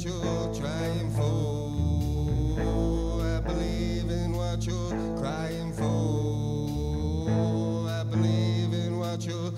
what you for. I believe in what you're crying for. I believe in what you're